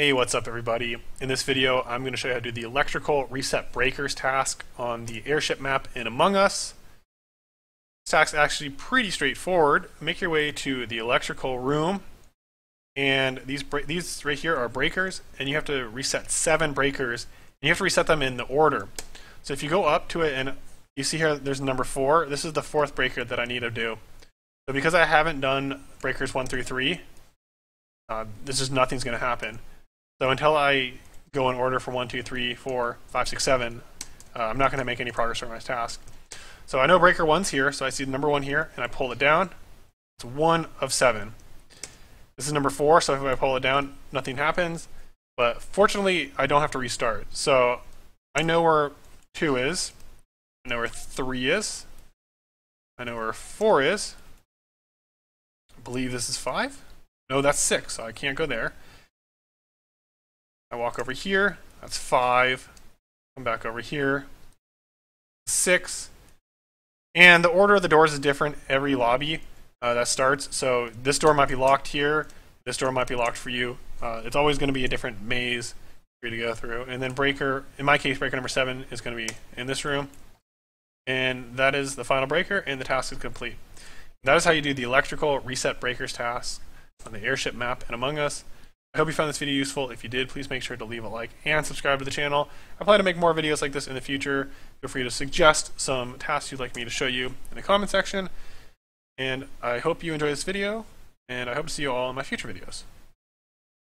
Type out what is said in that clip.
Hey, what's up everybody? In this video, I'm going to show you how to do the electrical reset breakers task on the airship map in Among Us. This task is actually pretty straightforward. Make your way to the electrical room, and these these right here are breakers, and you have to reset seven breakers, and you have to reset them in the order. So if you go up to it, and you see here there's number four, this is the fourth breaker that I need to do. So because I haven't done breakers one through three, uh, this is nothing's going to happen. So until I go in order from 1, 2, 3, 4, 5, 6, 7, uh, I'm not going to make any progress on my task. So I know breaker 1's here, so I see the number 1 here, and I pull it down. It's 1 of 7. This is number 4, so if I pull it down, nothing happens. But fortunately, I don't have to restart. So I know where 2 is. I know where 3 is. I know where 4 is. I believe this is 5. No, that's 6, so I can't go there. I walk over here, that's five. Come back over here, six. And the order of the doors is different every lobby uh, that starts. So this door might be locked here, this door might be locked for you. Uh, it's always going to be a different maze for you to go through. And then breaker, in my case, breaker number seven is going to be in this room. And that is the final breaker, and the task is complete. That is how you do the electrical reset breakers task on the airship map and Among Us. I hope you found this video useful. If you did, please make sure to leave a like and subscribe to the channel. I plan to make more videos like this in the future. Feel free to suggest some tasks you'd like me to show you in the comment section. And I hope you enjoy this video, and I hope to see you all in my future videos.